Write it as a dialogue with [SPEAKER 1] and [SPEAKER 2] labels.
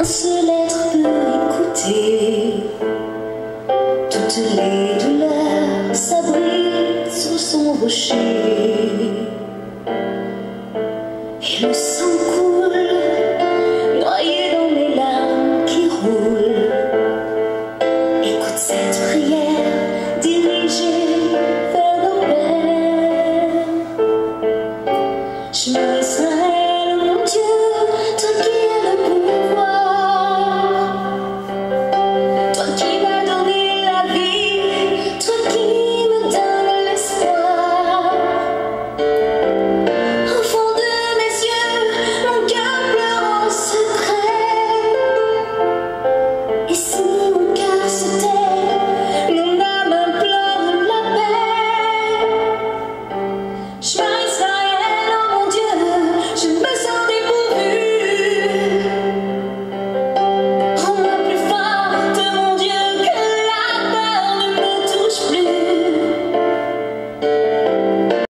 [SPEAKER 1] un seul être peut écouter toutes les douleurs s'abritent sous son rocher et le sang coule noyé dans les larmes qui roulent écoute cette prière dirigée vers nos pères. je me